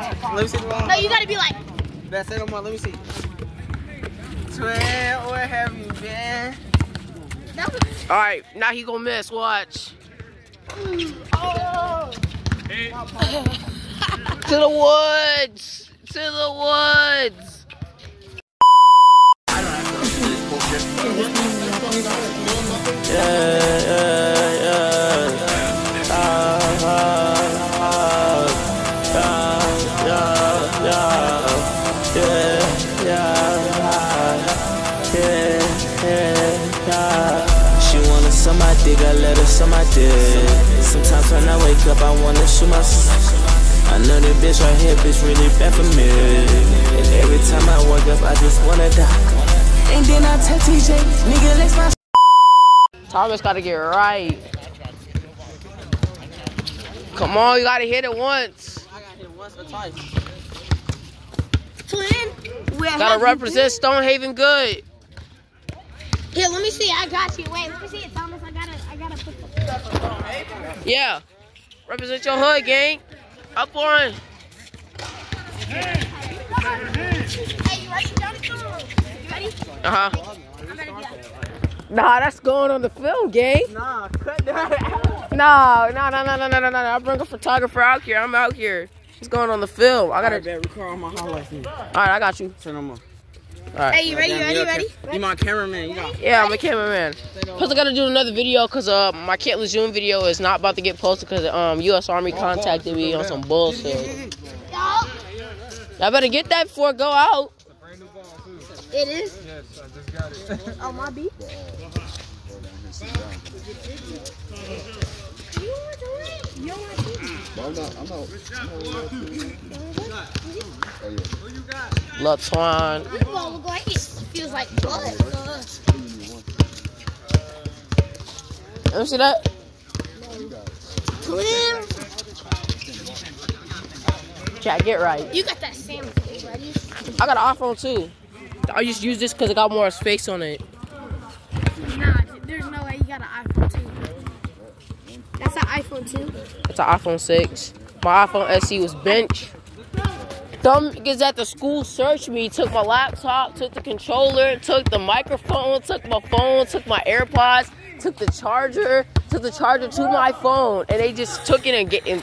Let me see the long. No, you gotta be like. That's it, on Let me see. Twin, where have you been? All right, now he gonna miss. Watch. oh. To the woods. To the woods. Yeah, yeah, yeah. Suck my dick, I let her suck my dick. Sometimes when I wake up, I wanna shoot myself. I know that bitch right here, bitch, really bad for me. And every time I wake up, I just wanna die. And then I tell TJ, nigga, let's my. Thomas gotta get right. Come on, you gotta hit it once. I got hit once or twice. Twin. Where Gotta represent Stonehaven good. Here, let me see. I got you. Wait, let me see it, Yeah. Represent your hood, gang. Up on. Hey, you ready, Johnny? Come on. You ready? Uh huh. I'm ready. Yeah. Nah, that's going on the film, gang. Nah, cut that Nah, nah, nah, nah, no, no, no. I bring a photographer out here. I'm out here. It's going on the film. I gotta gotta. record on my highlights. All All right, I got you. Turn them on. All right. Hey, you ready? You ready? you You ready? okay? You my cameraman. You got. Yeah, I'm a cameraman. Plus, I gotta do another video because uh, my Can't Zoom video is not about to get posted because um, U.S. Army contacted me on some bullshit. Yo, I better get that before I go out. it is. Yes, I just got it. Oh, my beat. You don't want to I'm not, I'm not, I'm not Oh, yeah. Latwan. Well, look like it feels like blood. Let me see that. Twin, Chat, get right. you got that Sam face, ready? I got an iPhone too. I just use this because it got more space on it. Nah, there's no way you got an iPhone 2. That's an iPhone 2. It's an iPhone 6. My iPhone SE was bench. Dumb niggas at the school searched me, took my laptop, took the controller, took the microphone, took my phone, took my AirPods, took the charger, took the charger to my phone, and they just took it and get in.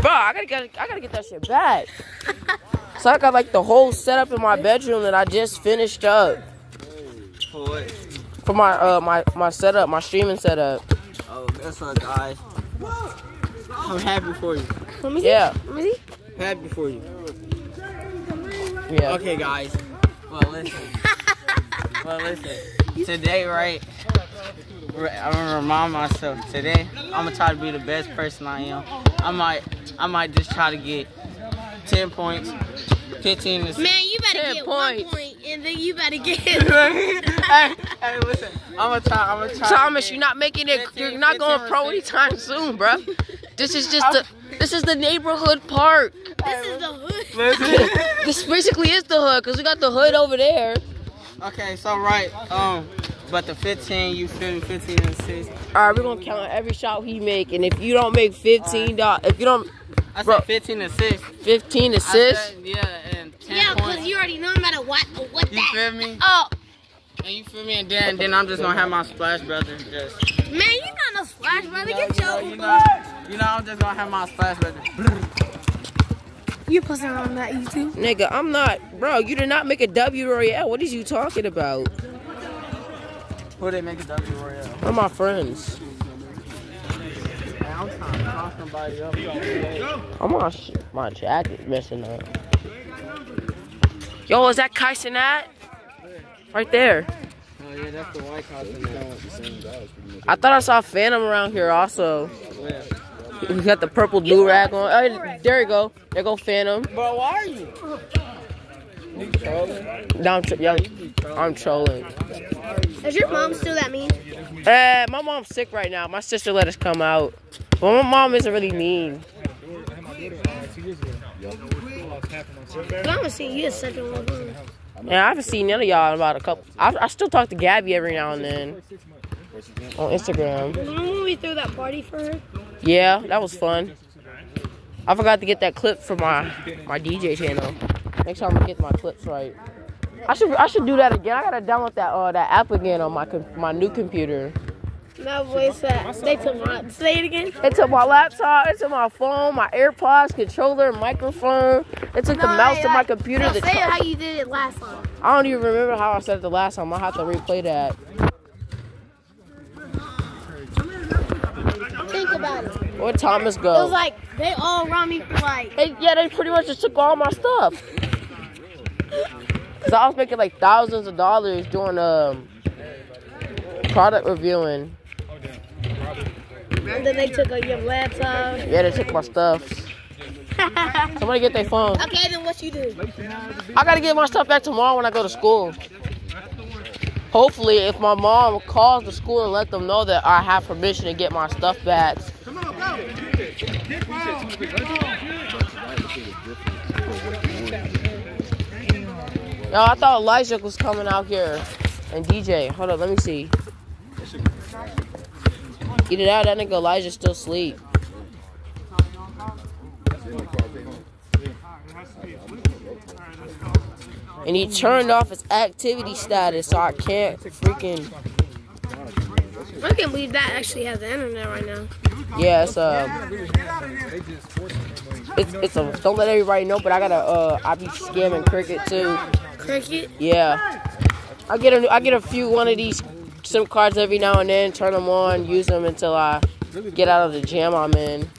Bro, I gotta get, I gotta get that shit back. So I got like the whole setup in my bedroom that I just finished up For my uh my my setup, my streaming setup. Oh, that's what, guys. I'm happy for you. Let me see. Yeah, Let me see. Happy for you. Yeah. Okay, guys. Well, listen. well, listen. Today, right? I'm gonna remind myself. Today, I'm gonna try to be the best person I am. I might, I might just try to get 10 points, 15 assists. Man, you better 10 get points. one point, and then you better get. hey, hey, listen. I'm gonna try. I'm gonna try. Thomas, get- you're not making it. 15, You're not going 15 pro anytime soon, bro. This is just the. This is the neighborhood park. this is the hood. This basically is the hood, cause we got the hood over there. okay, so right. Um, but the 15, you feel me? 15 and 6. All right, we're gonna count every shot he make, and if you don't make 15 dollars, if you don't I Bro. said 15 and 6. 15 I assists, said, yeah, and 10 Yeah, because you already know no matter what, what You that. You feel me? Oh, And you feel me? And then, then I'm just gonna have my splash brother just. man, you not no splash, brother. You know, Get you know, you know, you know, I'm just gonna have my splash brother. You posting on that YouTube? nigga. I'm not, bro. You did not make a W Royale. What is you talking about? Who they make a W Royale? Where my friends? Man, I'm trying to call somebody up. I'm on my jacket messing up. Yo, is that Kyson at? Right there. Oh yeah, that's the white costume. I thought I saw Phantom around here also. Where? He got the purple do rag on. Oh, there you go. There go Phantom. Bro, why are you? You trolling? No, I'm, tr- yo, I'm trolling. Is your mom still that mean? Eh, my mom's sick right now. My sister let us come out. But my mom isn't really mean. I haven't seen you in such a long time. Yeah, I haven't seen none of y'all in about a couple. I, I still talk to Gabby every now and then on Instagram. Remember when we threw that party for her? Yeah, that was fun. I forgot to get that clip for my my DJ channel. Make sure I'm get my clips right. I should I should do that again. I gotta download that uh that app again on my my new computer. No, voice that. They took my. Say it again. It took my laptop, it took my phone, my AirPods, controller, microphone. It took the mouse to my computer. no, say it how you did it last time. I don't even remember how I said it the last time. I have to replay that. Think about it. Where Thomas go? It was like they all around me for like. Yeah, they pretty much just took all my stuff. Cause I was making like thousands of dollars doing um product reviewing. And then they took like, your laptop. Yeah, they took my stuff. Somebody get their phone. okay, then what you do? I gotta get my stuff back tomorrow when I go to school. Hopefully, if my mom calls the school and let them know that I have permission to get my stuff back. Yo, I thought Elijah was coming out here and DJ. Hold up, let me see. Either that, or that nigga Elijah still sleep. And he turned off his activity status, so I can't freaking. I can't believe that actually has the internet right now. Yeah, it's um, it's it's a. Don't let everybody know, but I gotta uh, I be scamming cricket too. Cricket. Yeah, I get a I get a few one of these SIM cards every now and then, turn them on, use them until I get out of the jam I'm in.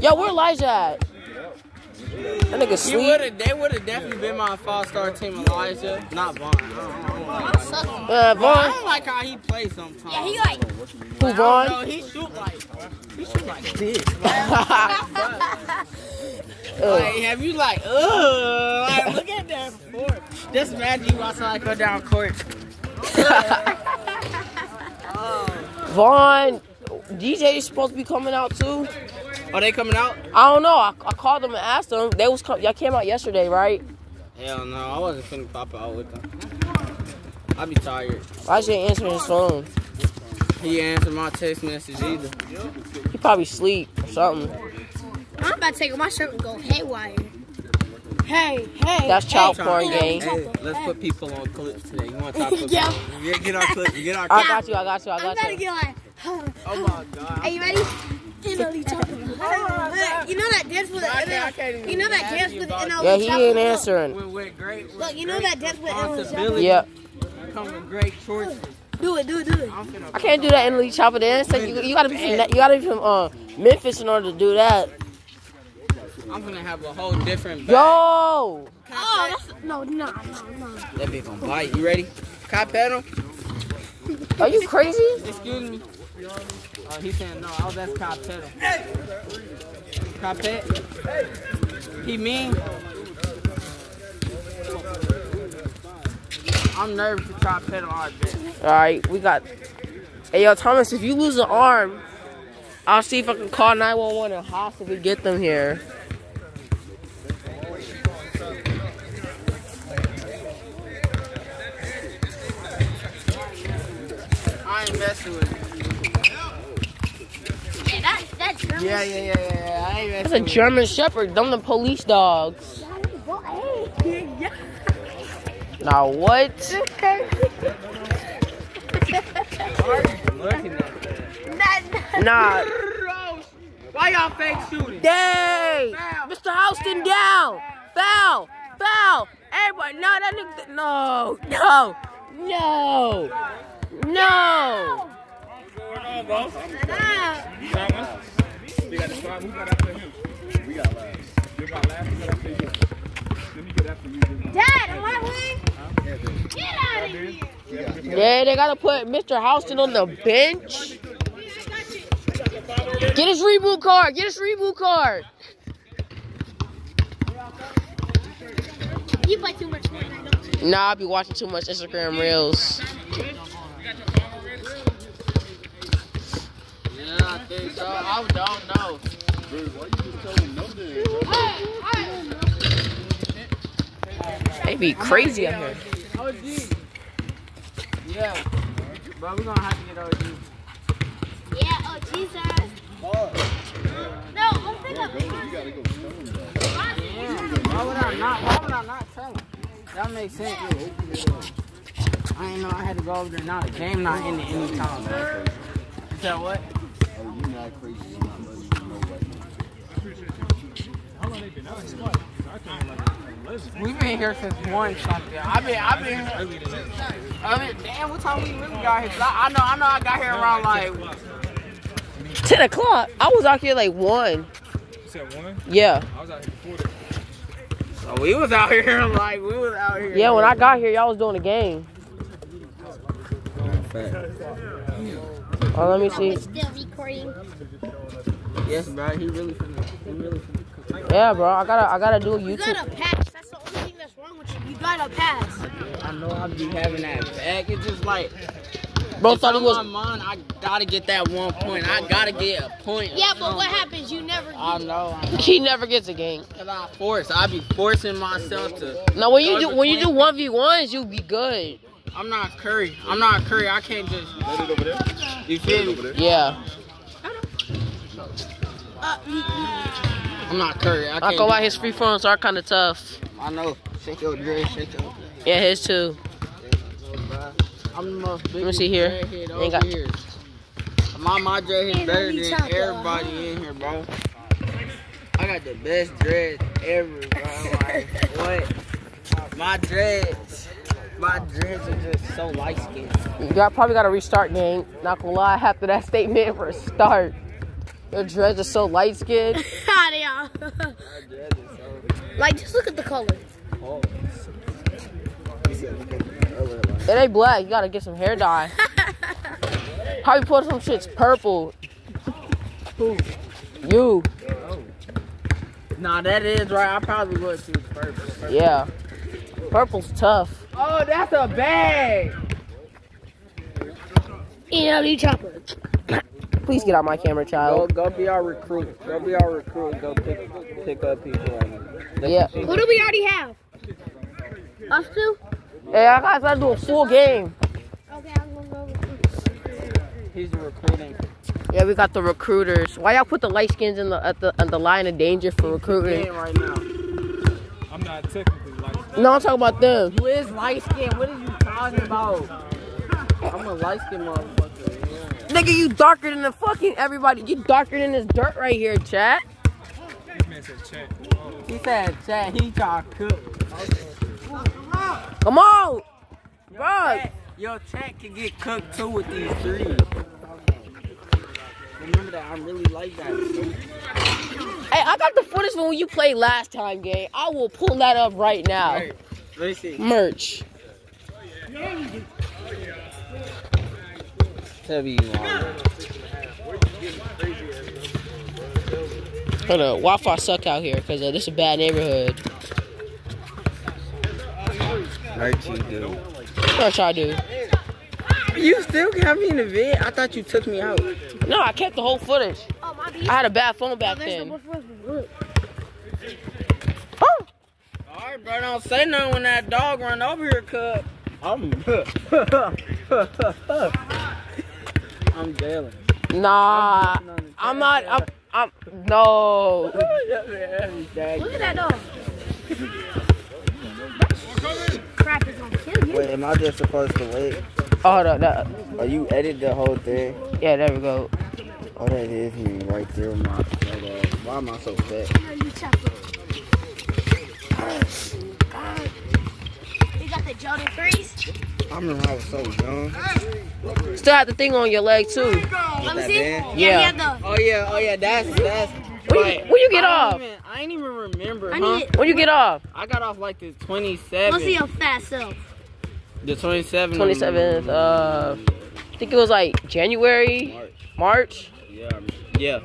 Yo, where Elijah at? That nigga He sleep. would have. They would have definitely been my five-star team, Elijah, not Vaughn. I don't, I don't like I'm sucking. Uh, I don't like how he plays sometimes. Yeah, he like. who Vaughn? No, he shoot like he shoot like this. Uh, Like, have you like, ugh, like, look at that before. Just imagine you outside go down court. Vaughn, DJ is supposed to be coming out too. Are they coming out? I don't know. I, I called them and asked them. They was com- y'all came out yesterday, right? Hell no, I wasn't finna pop out with them. I'd be tired. Elijah ain't answering his phone. He answered my text message either. He probably sleep or something. I'm about to take off my shirt and go haywire. Hey, hey. That's child hey, porn hey, game. Hey, let's put people on clips today. You want to talk about Yeah. Yeah, get our clips. Get our I got you. I got you. I I'm got about to get like. Oh my god. Hey, you ready? NLE chocolate. You know that dance with the I can't- I can't even You know that dance with the about NLE Yeah, he ain't answering. With, with great, Look, you know that dance with NLE responsibility Yep. come with great choices. Do it, do it, do it. I'm finna I can't do that NLE Choppa dance. Like, you, you gotta be from you gotta be from uh, Memphis in order to do that. I'm gonna have a whole different bag. Yo, Oh, that's no, no, no, no. That bitch gonna bite. You ready? Cop pedal? are you crazy? Excuse me. Oh, he's saying no. I was asking cop pedal. Cop pet? He mean? I'm nervous to try pedal all day. All right, we got. Hey, yo, Thomas, if you lose an arm, I'll see if I can call 911 and possibly get them here. I ain't messing with it. Yeah, that, that's German. Yeah, yeah, yeah, yeah. yeah. I ain't That's a German Shepherd. Them the police dogs. Now what? that. Nah. Why y'all fake shooting? Dang! Foul. Mr. Houston down! Foul! Foul! Everybody, no, that nigga, no, no, no, no! Dad, am I winning? Get out of here. Yeah, they gotta put Mr. Houston on the bench. Get his reboot card. Get his reboot card. You play too much Fortnite, don't you? Nah, I be watching too much Instagram reels. Yeah, I think so. I don't know. They be crazy out here. OG. Yeah. But we're gonna have to get OG. Yeah, oh Jesus. No, Why would I not? Why would I not tell him? That makes sense. I didn't know I had to go over there now. The game not ending anytime. Man. You said what? We've been here since one something. I've been, I've been, I mean, damn, what time we really got here? 'Cause I, I know, I know, I got here around like 10 o'clock. I was out here like 1. You said one? Yeah. I was out here before that. So we was out here like we was out here. Yeah, when I got here, y'all was doing the game. Oh, let me see. Still recording. Yes, bro. He really finna. He really finna. Yeah, bro. I gotta, I gotta do a You YouTube. gotta pass. That's the only thing that's wrong with you. You gotta pass. I know I be having that back. It's just like Bro it's thought he on was. my mind. I gotta get that one point. I gotta get a point. Yeah, but what happens? You never. I know. I know. He never gets a game. Cause I force. I be forcing myself to. No, when you do, when you do one v ones, you be good. I'm not Curry. I'm not Curry. I can't just. Let it over there. You Let it feel over me? there. Yeah. I'm not Curry. I I can't. go do- out his free throws are kind of tough. I know. Shake your dress. Shake your. Yeah, his too. I'm the most biggest me see here. dreadhead Ain't got- here. My my dread is better than chopped, everybody in here, bro. I got the best dread ever, bro. Like what? My dreads, my dreads are just so light skinned. You got probably got to restart, gang. Not gonna lie, after that statement for a start. Your dreads are so light skinned. They are. like, just look at the color. Oh, It ain't black. You gotta get some hair dye. Probably put some shits purple. You. Nah, that is right. I probably would choose purple. purple. Yeah. Purple's tough. Oh, that's a bag. EW chopper. Please get out my camera, child. go be our recruit. Go be our recruit. Go pick, pick up people right. Yeah. Who do we already have? Us two? Hey, I gotta gotta do a full game. Okay, I'm gonna go. He's recruiting. Yeah, we got the recruiters. Why y'all put the light skins in the at the at the line of danger for recruiting? Game right now. I'm not technically like No, I'm talking about them. You is light skinned. What are you talking about? I'm a light skinned motherfucker. Yeah. Nigga, you darker than the fucking everybody. You darker than this dirt right here, chat. this man said chat. He said, Chad, he trying to cook. Come on, bro. Yo, Chad can get cooked too with these threes. Remember that I'm really like that. Hey, I got the footage from when you played last time, gang. I will pull that up right now. Right. Let me see. Merch. Tell me you want. Hold on, Wi-Fi suck out here because uh, this is a bad neighborhood. Merch you do. Merch I do. You still got me in the vid? I thought you took me out. No, I kept the whole footage. Oh. I had a bad phone Oh, back there's then. no. Oh, Alright, bro, don't say nothing when that dog run over here, cuz. I'm. I'm bailing. nah, I'm not. I'm. I'm. No. Look at that dog. Crap is gonna kill you. Wait, am I just supposed to wait? Oh, hold on. that- Or you edit the whole thing? yeah, there we go. Oh, that is me right there, my fat ass. Why am I so fat? You got the Jordan threes? I remember I was so young. Still have the thing on your leg too. Let me see. Yeah, Yeah. we had the. Oh yeah, oh yeah, that's that's. When you, when you get I off? even, I ain't even remember, I huh? need. When you get off? I got off like the 27th. Let's see your fat self. The 27th. 27th. Uh, I think it was like January, March. March. Yeah, yeah,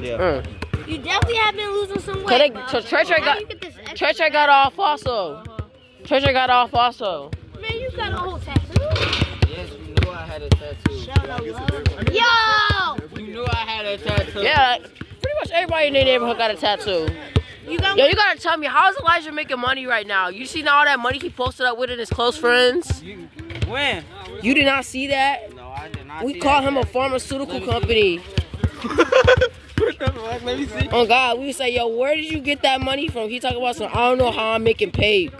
yeah. Mm. You definitely have been losing some weight. they- bro. so Trey Trey How got- you get this extra Church I got off also. Church I got off also. Man, you got a whole tattoo. Yes, you knew I had a tattoo. Shout out love. Yo! You knew I had a tattoo. Yeah, pretty much everybody in the neighborhood got a tattoo. You got Yo, you gotta tell me, how's Elijah making money right now? You seen all that money he posted up with in his close friends? You, when? You did not see that? No, I did not. We see call that. him a pharmaceutical company. what? Let me see. Oh God, we say, yo, where did you get that money from? He talking about some. I don't know how I'm making paid.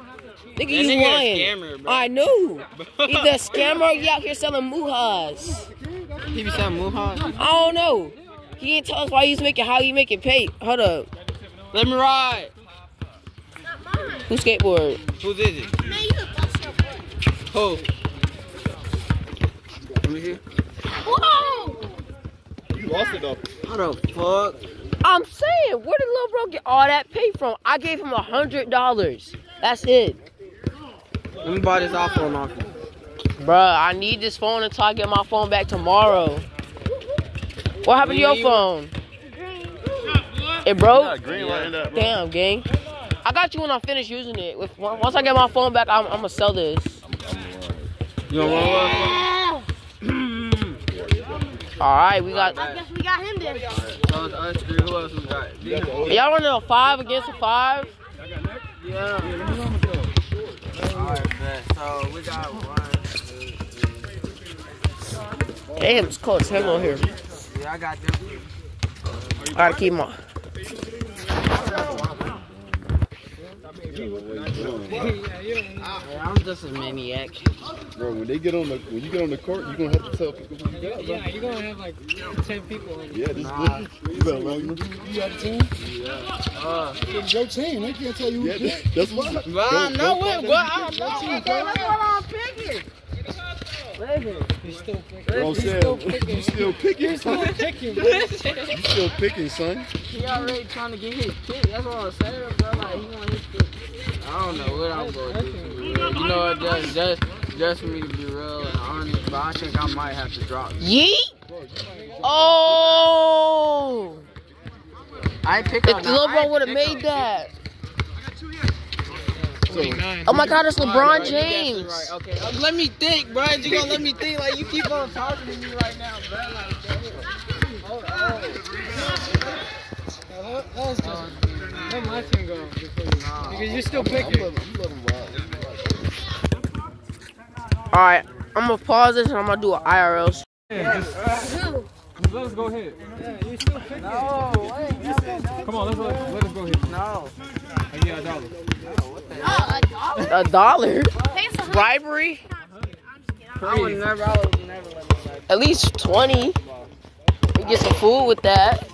Nigga, you nigga a lying? scammer, bro. I knew. Either a scammer or you out here selling muhas. He be selling Muhan. I don't know. He didn't tell us why he's making how he making paid. Hold up. Let me ride. Who skateboard? Whose is it? Man, you bust your butt. Who? Let me see. Whoa! You lost it though. How the fuck? I'm saying, where did little bro get all that pay from? I gave him a hundred dollars. That's it. Let me buy this iPhone off you. Bruh, I need this phone until I get my phone back tomorrow. What happened to your phone? It broke? green right in that, bro. Damn, gang. I got you when I finish using it. With once I get my phone back, I'm, I'm gonna sell this. You want one? Yeah. All right, we got. I guess we got him then. So it's us three. Who else we got? Y'all want to know five against a five? Yeah. Alright, bet. So we got one, two, three. Damn, it's cold. Tango here. Yeah, I got them. I gotta keep my. Yeah, I'm just a maniac. Bro, when they get on the when you get on the court, you gonna have to tell people who you got, bro. Yeah, you're gonna have like 10 people. on Yeah, this Nah. you. You got a team? Uh, It's your team. They can't tell you who yeah, that, That's why. but I Don't- know don't it, call but them I your know team, it. bro. That's what I'm picking. You're still picking. Bro said, you still picking, son. Picking, bro. You still picking, son. He already trying to get his pick. That's what I'm saying, bro. Like he want his pick. I don't know what I'm do. To real. You know, what, just just just for me to be real and honest, but I think I might have to drop. Yeet. Oh. I pick If the little bro would have made that. Oh my God, it's LeBron Right, James. Right, okay. Uh, Let me think, bro. You gonna let me think? Like you keep on talking to me right now, bro. Like, damn. Hold on. That was just. Let my team go before you. Because you're still picking. you let him ride. All right, I'm gonna pause this and I'm gonna do an IRL. sh- Let us go ahead. Yeah, you're still picking. No, wait, Come on, let's let, let us go ahead. no. I get a dollar. Oh, a dollar? A dollar? Pay us a hundred. Bribery? I would never, I would never let me like. At least 20. We get some food with that.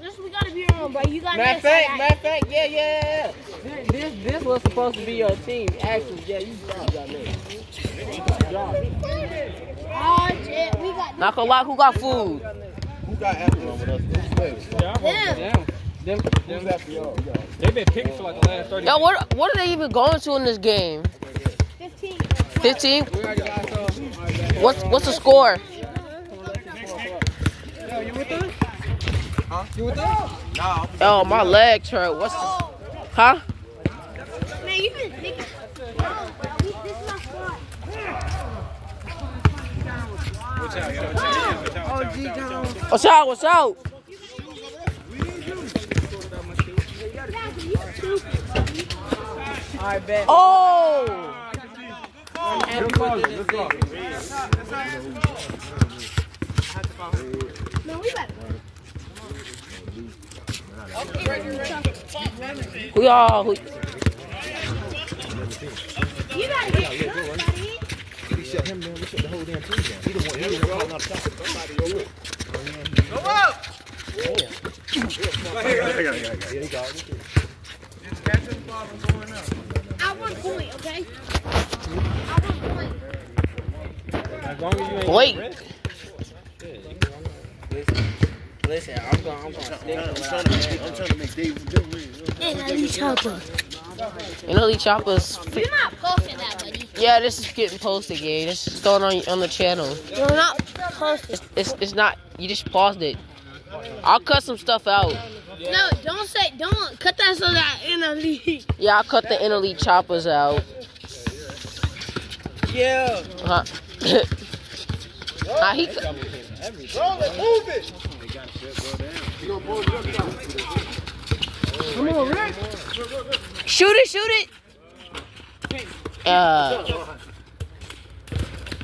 This we gotta be wrong, bro. You gotta Matter of fact, matter of fact, yeah, yeah, yeah. This, this, this was supposed to be your team. Actually, yeah, you dropped that nigga. Oh, shit. We got Not gonna lie, who got food? Who got after on with us? them. Damn. Them, Who's after y'all? they've been picking for like the last 30 Yo, what what are they even going to in this game? 15. 15? We already got some. What's what's the score? Yo, you with us? Huh? You with us? No. Oh, my legs hurt. What's the, huh? Man, you been thinking. No, bro. We, this is my squad. What's out? What's out? I bet. Oh! And put it in this thing. We better. Who y'all? You gotta get good, buddy. I want point, okay? I want point. As long as you ain't wait. Listen, I'm going, I'm going to stick to I'm what trying I to said. make, I'm trying to make David Bill win. Hey, let chopper. You know these choppers. You're not posting that, buddy. Yeah, this is getting posted, gang. This is going on on the channel. You're not posting. It's, it's it's not. You just paused it. I'll cut some stuff out. No, don't say, don't cut that so that in the league. Yeah, I'll cut the NLE Choppas out. Yeah. Huh? nah, he. cu- Shoot it! Shoot it! Uh,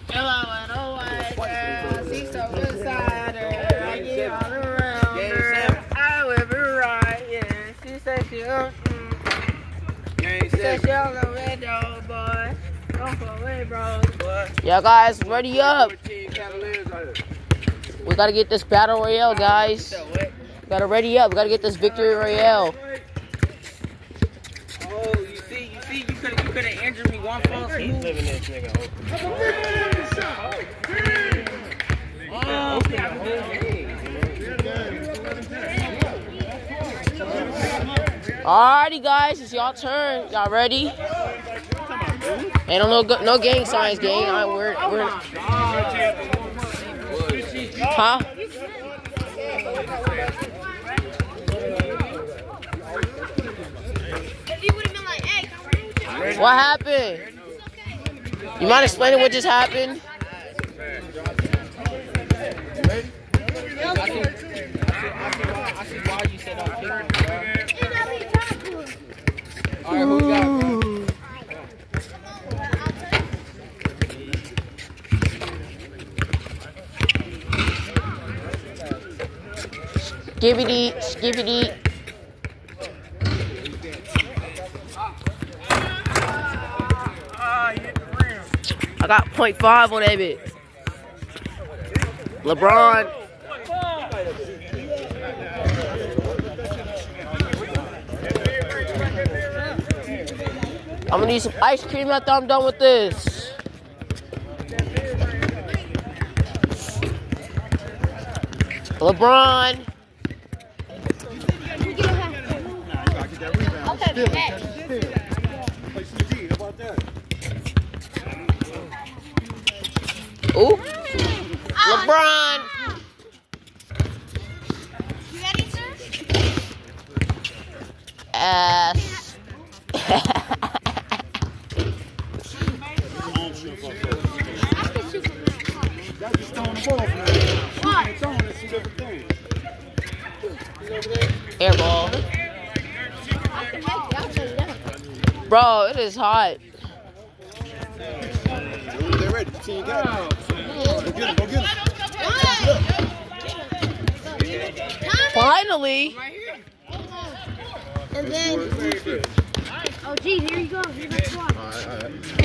Hello and oh, white girl, she's so her. I get all around her. you. Set your little window, boy. Don't go away, bro. Guys, ready up. We gotta get this battle royale, guys. We gotta ready up. We gotta get this victory royale. Oh, you see, you see, you could you could have injured me one false move. Oh, Alrighty, guys, it's y'all turn. Y'all ready? Ain't no no, no gang signs, gang. All right, we're we're. Huh? What happened? You mind explaining what just happened? See why you said I'm kicking. Hey, now we talk to him. All right, who we got? Skibbity, skibbity. I got point five on that. LeBron. I'm gonna need some ice cream after I'm done with this. LeBron.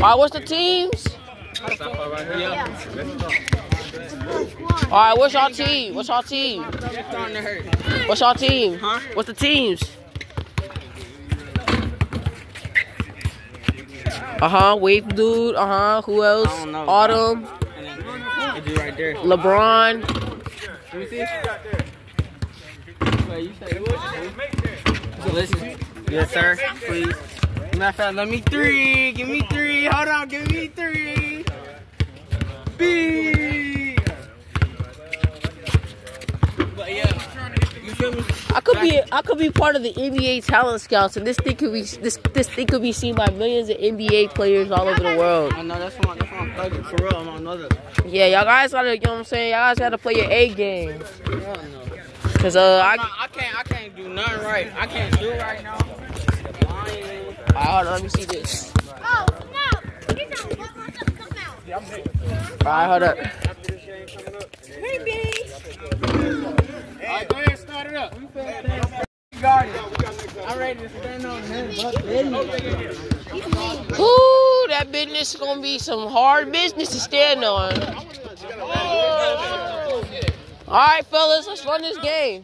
All right. What's the teams? All right, what's y'all team? What's y'all team? It's starting to hurt. What's y'all team? Huh? What's the teams? Uh huh. Wave dude. Uh huh. Who else? I don't know. Autumn. And then it do right there. LeBron. Let me see. Wait, you say So listen. Yes, sir. Please. Matter of let me three. Give me three. Hold on. Give me three. B. But yeah, you feel me? I could be. I could be part of the NBA talent scouts, and this thing could be this this thing could be seen by millions of NBA players all over the world. I know that's why. That's why I'm thugging for real. I'm on another. Yeah, y'all guys gotta. You know what I'm saying? Y'all guys gotta play your A game. Cause uh, I. Not- I can't. I can't do nothing right. I can't do right now. Alright, hold on, let me see this. Oh, no. Here's one more stuff come out. Alright, hold up. Maybe. All right, go ahead and start it up. I'm ready to stand on him. Ooh, that business is gonna be some hard business to stand on. Alright, fellas, let's run this game.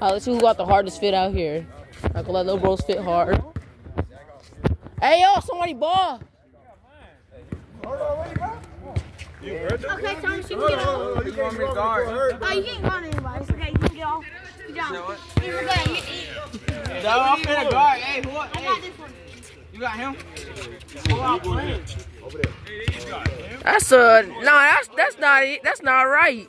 Let's see who got the hardest fit out here. I can let little bros fit hard. Hey yo, somebody ball. Okay, Thomas, you can get off. You want me to guard? Oh, you can't guard anybody. It's okay. You can get off. Good job. It's okay. You- you- No, I'm guard. Hey, who? I got this one. you got him? That's uh no, that's that's not it. That's not right.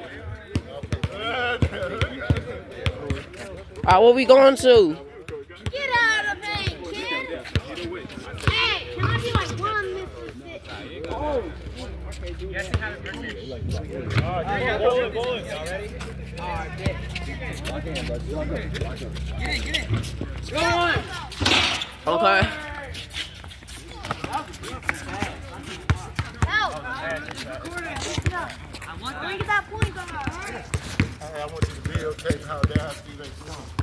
Alright, what we going to? Get out of here, kid. Hey, can I be like one Mississippi? Okay. No. Let me get that point guard. alright? I want you to videotape how nasty they come.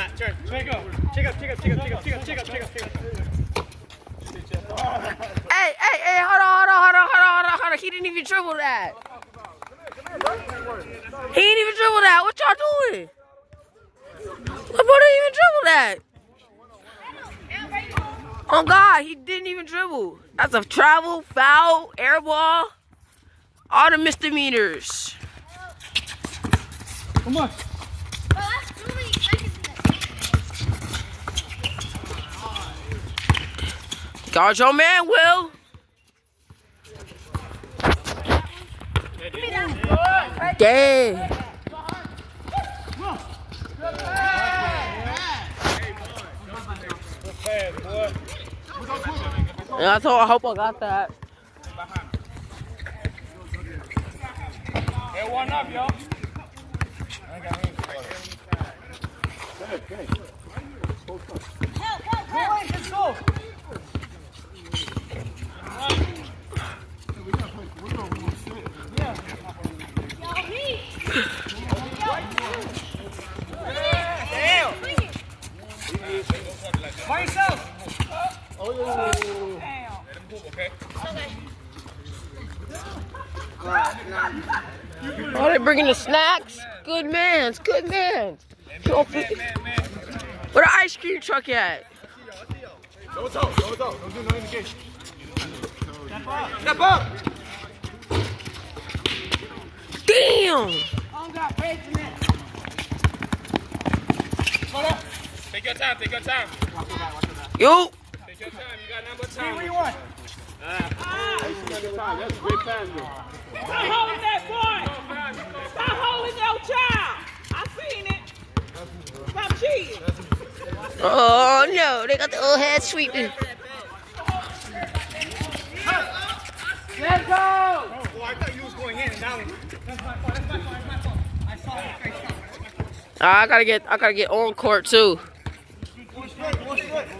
Nah, turn. Check up. Check up, check up, check up, check up, check up, check up, check up, check up. Hey, hey, hey, hold on, hold on, hold on, hold on, hold on, hold on. He didn't even dribble that. He didn't even dribble that. What y'all doing? My boy didn't even dribble that. Oh God, he didn't even dribble. That's a travel, foul, air ball, all the misdemeanors. Come on. Bro, that's too many seconds in it. Guard your man, Will. Dang. Yeah, I thought I hope I got that. Hey, one up, y'all. Help, help, help. Let's go. Oh, they bringing the snacks? Good man's, good man's. Where the ice cream truck at? Go toe, go toe. Don't do no indication. Step up. Damn! Take your time, take your time. Yo! Take your time. You got number time. What do you want? That's a great pass, though. Stop holding that boy! Stop holding your child! I seen it. Stop cheating. Oh no, they got the old head sweeping. Let's go! Oh, I thought you was going in and down. Ah, I gotta get, I gotta get on court too. Time enough how to get that up. Come on, Right back to you. Right. Don't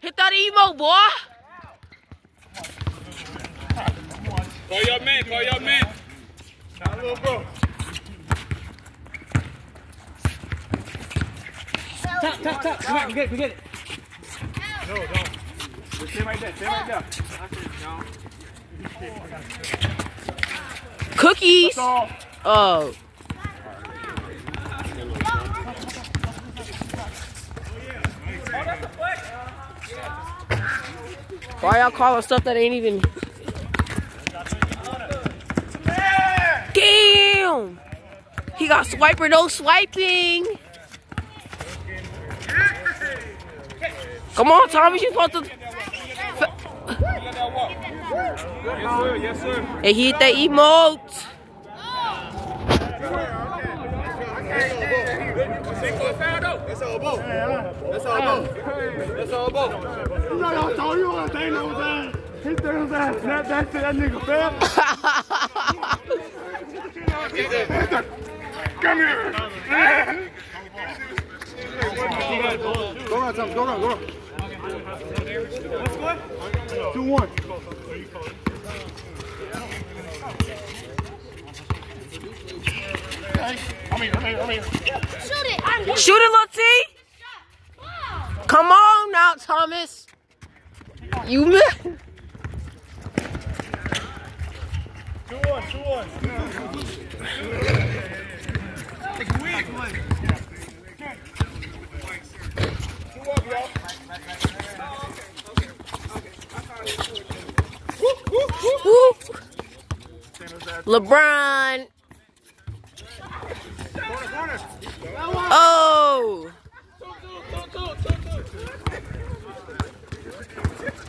Hit that emo, boy. Call your man, call your man. Now, little bro. Top, top, top. Come on, we get it, we get it. No, don't. No. Just stay right there, stay right there. Cookies. Oh. Oh, yeah. Why y'all calling stuff that ain't even? Damn! He got swiper, no swiping. Come on, Thomas, you supposed to. Yes, sir. And he hit that emote. That's all both. That's all both. That's all both. You know y'all told you what they know was ass. He threw his ass. That, that's it. That nigga fell. Come here. Go around, Tom. Go around, go around. What's going? Two one. I mean, I mean, I mean. Shoot it. I'm here. Shoot it, little T. Come on now, Thomas. You missed. Two two one. Woo. LeBron. Oh.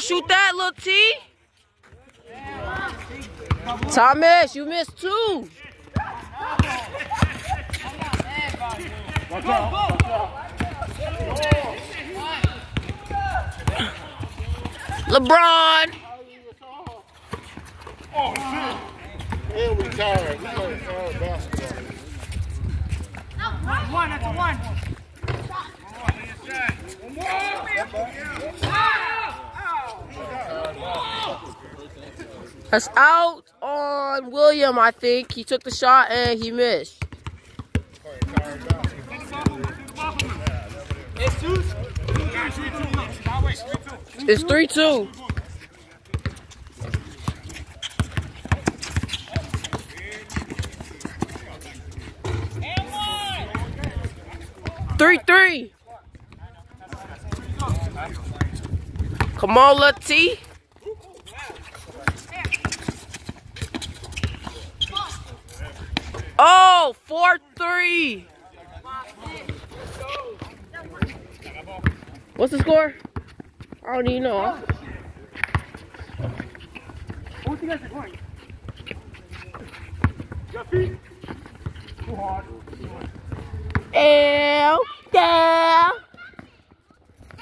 shoot that, little T. Thomas, you missed two. LeBron. Oh, and we tired. We tired uh, basketball. One, that's a one. That's out on William, I think. He took the shot and he missed. It's 3 2. Three three. Come on, Lati. Oh, four three. What's the score? I don't even know. What's you guys point? Your feet. Too hard. Down, down,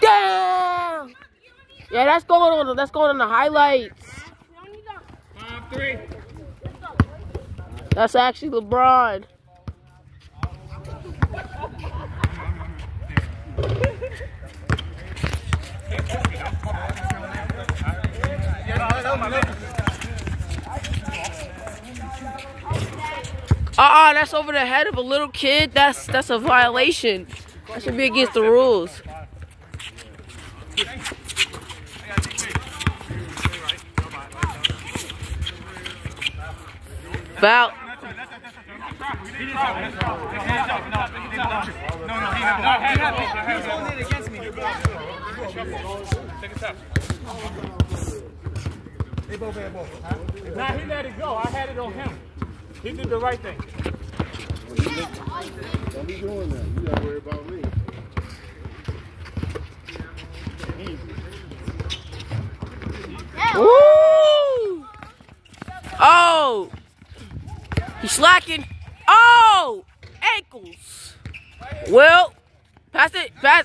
down. Yeah, that's going on. That's going on the highlights. That's actually LeBron. Uh-uh, that's over the head of a little kid. That's that's a violation. That should be against the rules. Foul. He let it go. I had it on him. He did the right thing. Don't be doing that. You gotta worry about me. Woo! Oh, Oh! He's slacking. Oh! Ankles. Well, pass it. Pass.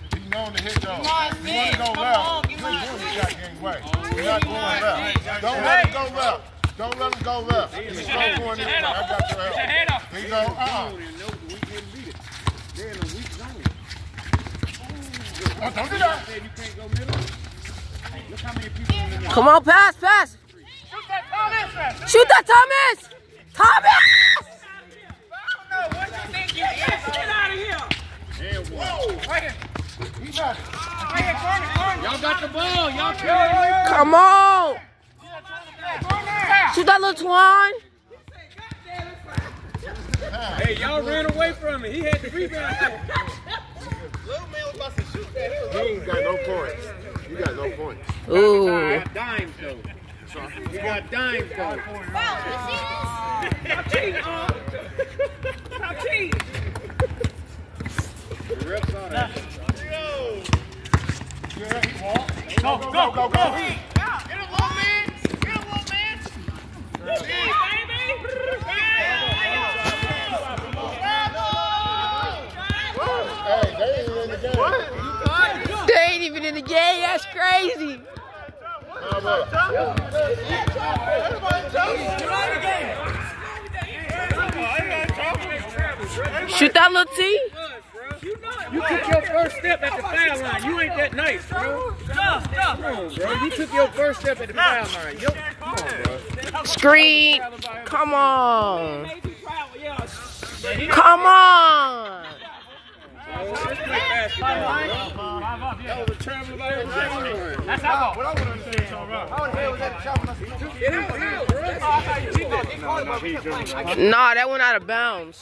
He's known to hit those. You want to go left. Please do the shot game way. You're not going left. Don't let him go left. Don't let him go left. He's not going this way. I got your help. He go, uh-uh. Oh, don't do that. Come on, pass, pass. Shoot that, Thomas. Thomas! Get out of here. He got it. Y'all got the ball. Y'all Come on. Shoot that little twine. Hey, y'all ran away from me. He had the rebound. He ain't got no points. You got no points. Ooh. dimes though. You got dimes though. Stop cheating, uh. Stop cheating. Go, go, go, go. Hey, they ain't in the game. They ain't even in the game. That's crazy. Shoot that little T. You took your first step at the foul line. You ain't that nice, bro. Come on, bro. You took your first step at the foul line. Yo, come on, bro. Screen. Come on. Come on. Let's play basketball, bro. That was a travel by That's our ball. Nah, that went out of bounds.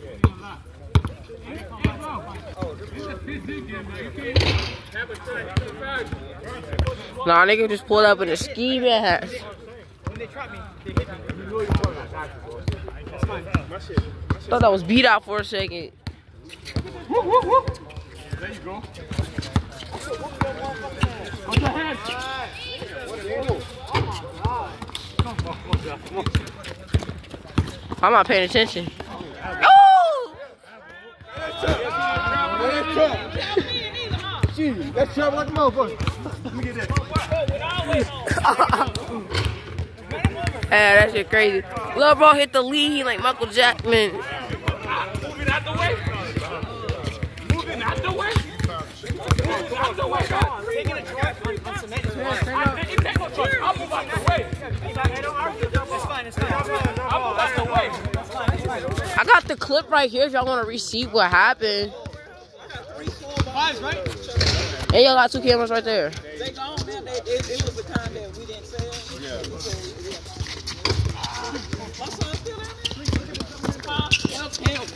Nah, nigga just pulled up with a ski mask. Thought that was beat out for a second. Woo, woo, woo. There you go. I'm not paying attention. Oh! That's trouble like a motherfucker. Let me get that. Yeah, that shit crazy. Lil bro hit the lead like Michael Jackman. Moving out the way. Moving out the way. Moving out the way. Taking a. I. I'll move out the way. It's fine, it's fine. I'll move out the way. I got the clip right here if y'all want to receive what happened. Fives, right? And y'all got two cameras right there. They gone, man. They, it, it was the time that we didn't sell. Yeah. My son's still in there? Huh? Help, help.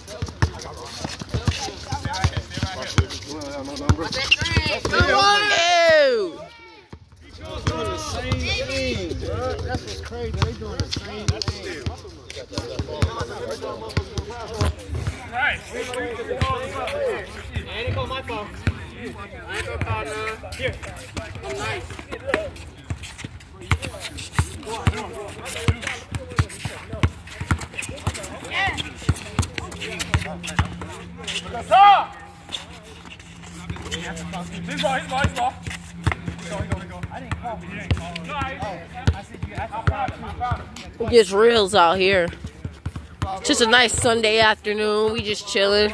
Ew! That's what's crazy. They doing the same thing. Right. Ain't it go my fault. Here. I'm nice. His ball, his ball, his ball. It gets reals out here. Just a nice Sunday afternoon. We just chilling.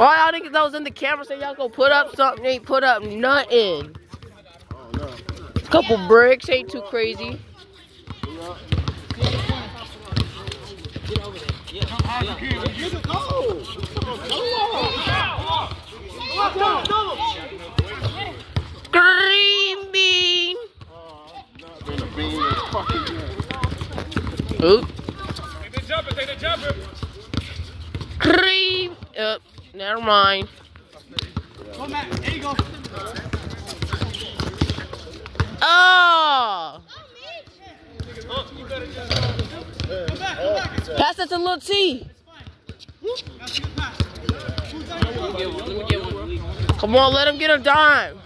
All y'all niggas that was in the camera say y'all go put up something, ain't put up nothing. Couple bricks, ain't too crazy. Green bean. Been a bean is fucking good. Oop. Take the jumper, take the jumper. Green. Uh, never mind. Oh. Pass that to Lil T. Come on, let him get a dime.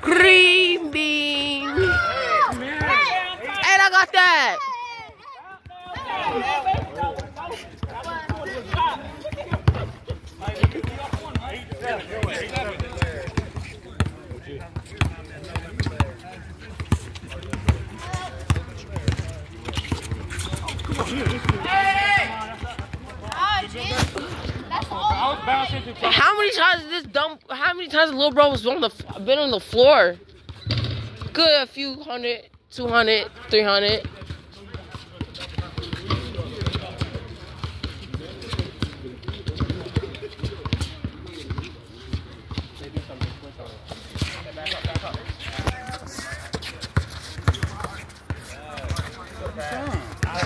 Green bean. And I got that. How many times this dumb? How many times little bro was on the been on the floor? Good, a few hundred, two hundred, three hundred.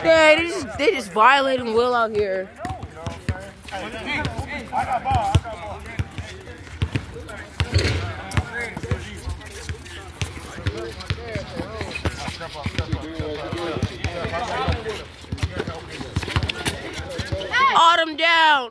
Yeah, they just they just violating Will out here. Autumn down.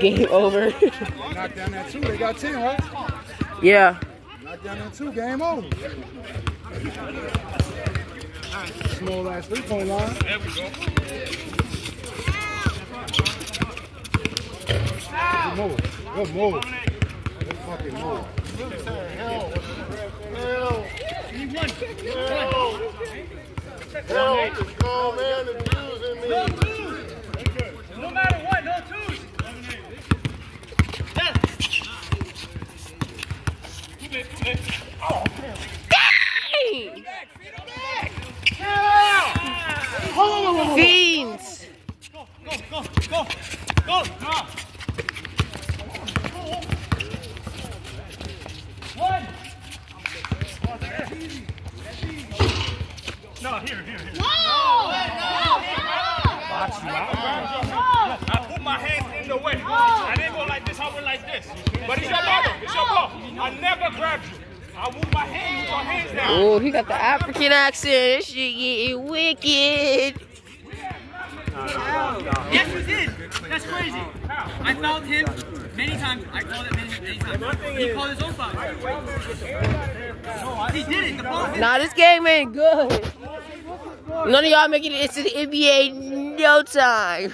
game over. Knock down that two. They got 10, right? yeah. Knock down that two. Game over. Small ass three point line. There we go. Good move. Good move. Good fucking move. Help, the strong man abusing me. No matter what, no twos. Dang! Fiends! Go, go, go, go. One. No, here, here, here. I put my hands in the way. Oh. I didn't go like this, I went like this. But it's your ball, it's your ball. I never grabbed you. I move my hand, with your hands down. Oh, he got the African accent. This shit getting wicked. Yes, you did. That's crazy. I fouled him many times. I called it many, many times. He called his own foul. He did it. The ball hit. Nah, this game ain't good. None of y'all making it into the NBA no time.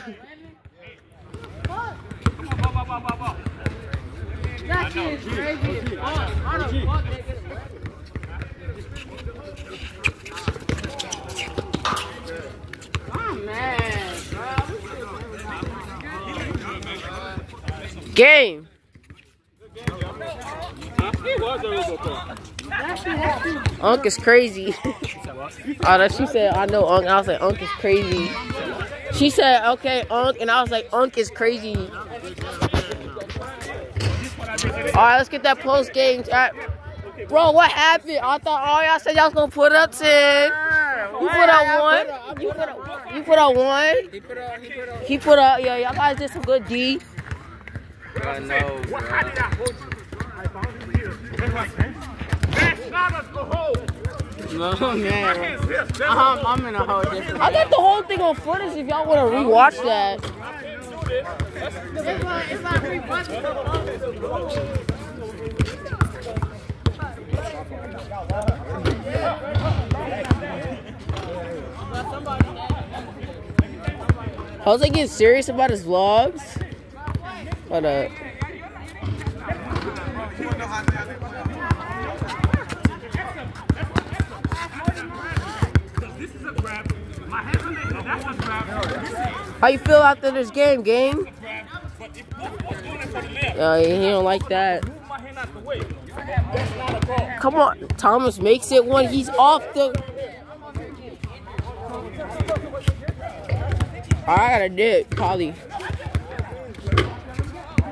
Game. Unc is crazy. oh, that she said, I know Unc. I was like, Unc is crazy. She said, okay, Unc. And I was like, Unc is crazy. All right, let's get that post game chat. Bro, what happened? I thought all y'all said y'all was gonna put up 10. You put up one. You put up, you put up one. He put up, he put up. He put up, yeah, y'all guys did some good D. I know, bro. That's not a hold. No, man. I'm, uh-huh, I'm in a whole different. I got the whole thing on footage if y'all wanna rewatch that. Jose getting serious about his vlogs? Hold up. Uh, this is a grab. My hands on it. That's a grab. How you feel after this game, game? But if what's going in for the left? Uh, he don't like that. Move my hand out the way. That's not a call. Come on, Thomas makes it when he's off the. All right, I got a dip, Polly.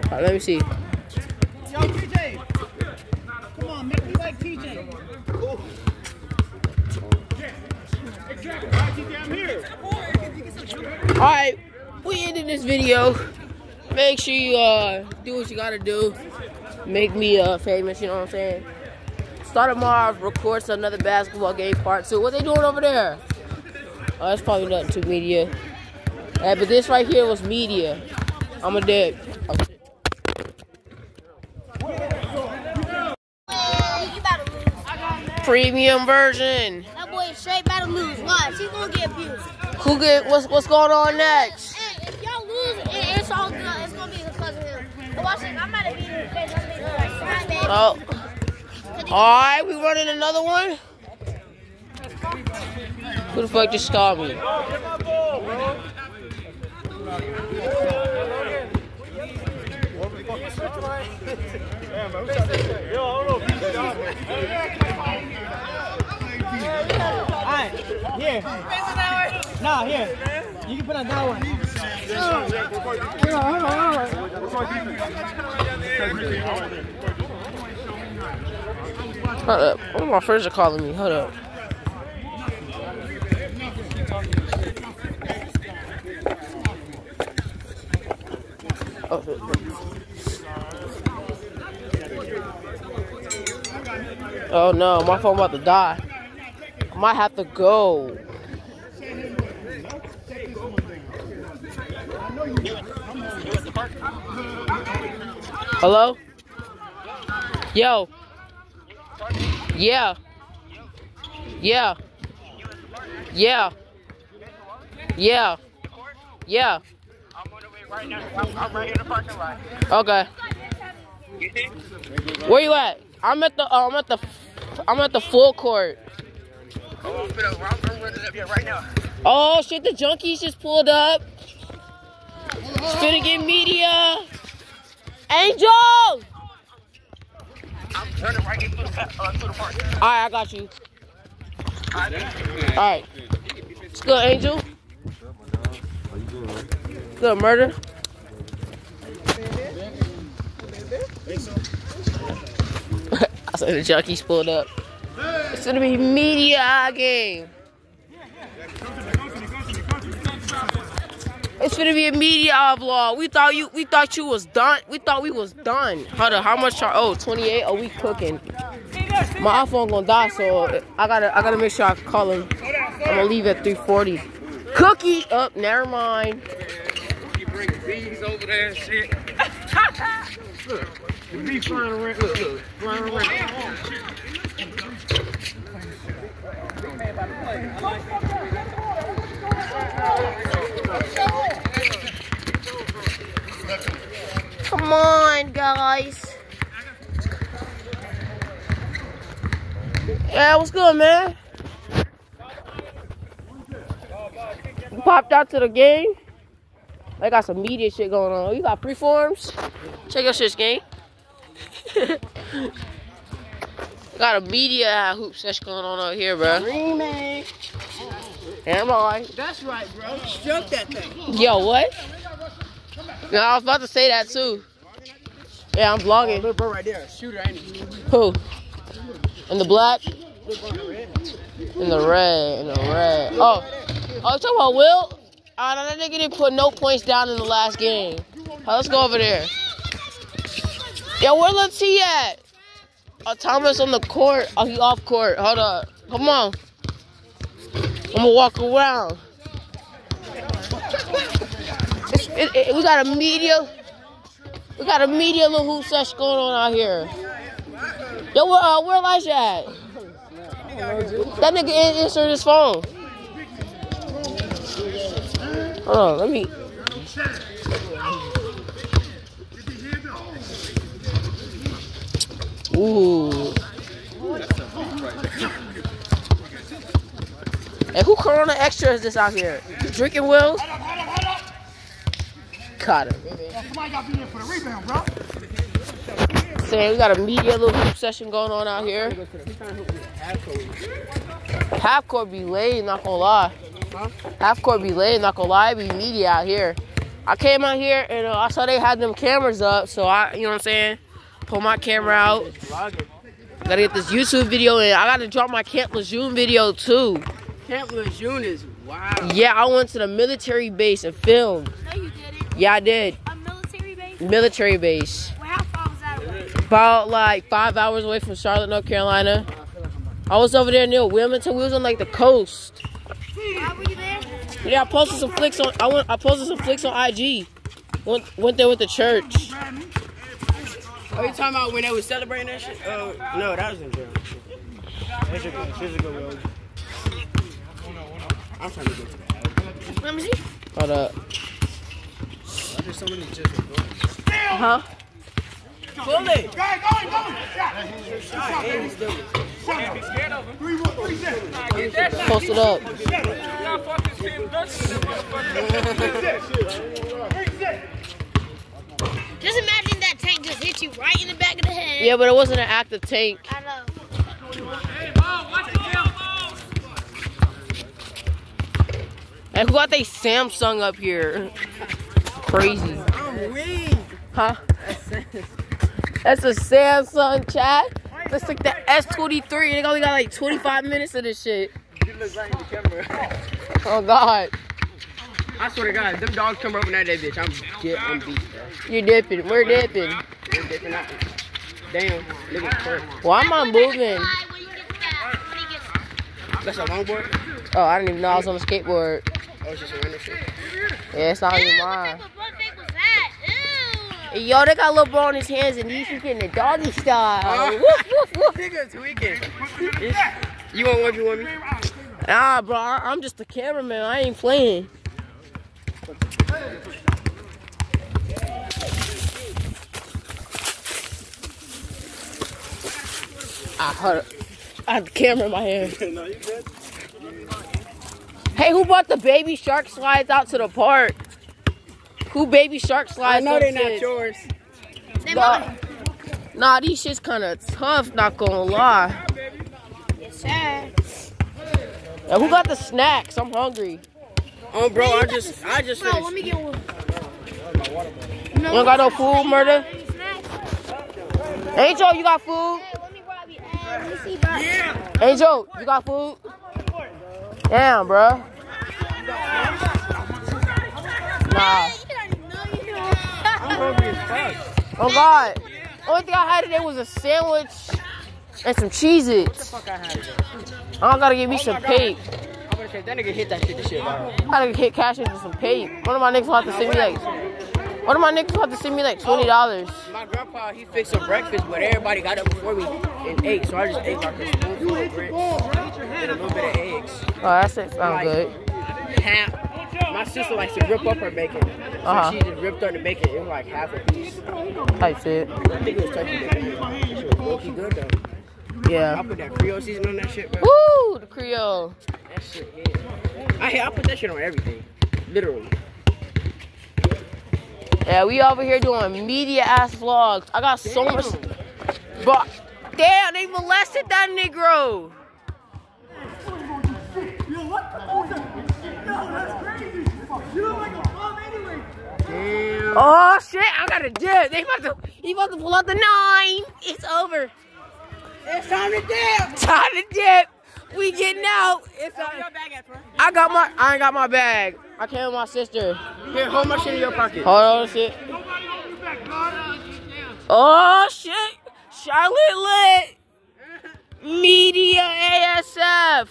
Alright, let me see. Yo, TJ. Come on, make me like TJ. Exactly. Right, TJ, I'm here. Alright, we ended this video. Make sure you uh do what you gotta do. Make me uh famous, you know what I'm saying? Start tomorrow, records another basketball game part two. What they doing over there? Oh, that's probably nothing to media. But this right here was media. I'm a dead. Oh, shit. You about to lose. Premium version. That boy is straight about to lose. Watch, he's gonna get abused. Who get what's what's going on next? Oh, all right, we running another one. Who the fuck just called me? Alright, here. No, here. You can put on that one. Hold up. One of my friends are calling me. Hold up. Oh no, my phone about to die. I might have to go. Hello? Yo. Yeah. Yeah. Yeah. Yeah. Yeah. I'm on the way right now. I'm, I'm right in the parking lot. Okay. Where you at? I'm at the uh, I'm at the I'm at the full court. Oh, I'm, I'm running up here right now. Oh shit, the junkies just pulled up. It's finna get media. Angel! I'm running right into the, uh, to the park. Alright, I got you. Alright. It's good, Angel. Good, murder. I said the junkies pulled up. It's gonna be media game. It's gonna be a media vlog. We thought you we thought you was done. We thought we was done. Hold on, how much are oh 28? Oh we cooking. My iPhone gonna die, so I gotta I gotta make sure I call him. I'm gonna leave at 340. Cookie up, never mind. You bring bees over there and shit. look, the flying around. Look, look, flying around. Come on, guys. Yeah, what's good, man? You popped out to the game. They got some media shit going on. You got preforms? Check your shit, game. got a media hoop session going on out here, bro. Remake. Am I? That's right, bro. Stroke that thing. Yo, what? No, I was about to say that too. Yeah, I'm vlogging. Oh, little bro right there. Shooter, ain't he? Who? In the black? In the red. In the red, in the red. Oh, oh, you talking about Will? Ah, oh, no, that nigga didn't put no points down in the last game. Oh, let's go over there. Yo, where Lil T at? Oh, Thomas on the court. Oh, he off court. Hold up. Come on. I'm gonna walk around. It, it, we got a media. We got a media little hoop session going on out here. Yo, where, uh, where Elijah at? That nigga answering his phone. Hold on, let me. Ooh. And who Corona Extra is this out here? Drinking Will? Got him. Saying we got a media little hoop session going on out here. Half court be late, not gonna lie. Half court be late, not gonna lie, be media out here. I came out here and uh, I saw they had them cameras up, so I, you know what I'm saying, pull my camera out. Gotta get this YouTube video in. I gotta drop my Camp Lejeune video too. Camp Lejeune is wow. Yeah, I went to the military base and filmed. No, you didn't. Yeah, I did. A military base? Military base. Well, how far was that away? About like five hours away from Charlotte, North Carolina. I was over there near Wilmington. We was on like the coast. Why were you there? Yeah, I posted some flicks on. I went. I posted some flicks on IG. Went went there with the church. Are you talking about when they was celebrating that shit? Uh, no, that was in jail. That's a good, that's a good road. I'm trying to get to that. Let me see. Hold up. There's so many just Huh? Pull it. Post it up. Just imagine that tank just hit you right in the back of the head. Yeah, but it wasn't an active tank. I know. And who got they Samsung up here? Crazy. I'm weak. Huh? That's a Samsung chat. That's like the S23. They only got like 25 minutes of this shit. You look right in the camera. Oh God. I swear to God, them dogs come over at that bitch. I'm get, I'm beat, bro. You're dipping. We're dipping. They're different. out- Damn, nigga, crazy. Why am I moving? That's a longboard. Oh, I didn't even know I was on a skateboard. Oh, it's just a random shit. Yeah, it's not even Ew, what mine. type of butt fake was that? Ew. Hey, Yo, they got a little ball in his hands and he's getting the doggy style. Oh. Woof, woof, woof. Nigga, tweaking. You want one? You want me? Nah, bro, I- I'm just a cameraman. I ain't playing. I heard I had the camera in my hand. Hey, who brought the baby shark slides out to the park? Who baby shark slides? I know they're not yours. They Nah, nah, these shit's kind of tough. Not gonna lie. Yes, sir. And who got the snacks? I'm hungry. Oh, bro, Hey, I got just, I just Bro, finished. let me get one. No, You don't got no food, murder? Any snacks? Angel, you got food? Hey, let me rob you. Hey, let me see, bro. Angel, you got food? Damn, bro. Nah. I'm hungry as fuck. Oh God. Only thing I had today was a sandwich and some Cheez-Its. Fuck, I had it. I gotta give me oh some pape. I'm gonna say that nigga hit that shit. This shit, bro. I gotta get cash into some pape. One of my niggas have to send me like. One of my niggas have to send me like twenty dollars. My grandpa, he fixed some breakfast, but everybody got up before me and ate, so I just ate like a spoonful of grits and a little bit of eggs. Oh, that shit sound good. Half. My sister likes to rip up her bacon, so Uh-huh. she just ripped up the bacon. It was like half a piece. Type shit. I think it was turkey bacon. That was good though. I Yeah. put that Creole season on that shit, bro. Woo, the Creole. That shit, yeah. I I put that shit on everything, literally. Yeah, we over here doing media ass vlogs. I got so much. But damn, they molested that Negro. Oh shit, I got a dip. They about to he about to pull out the nine. It's over. It's time to dip. Time to dip. We getting out. It's time. I got my I ain't got my bag. I came with my sister. Here, hold my shit in your pocket. Hold on, shit. Oh shit! Charlotte lit. Media ASF.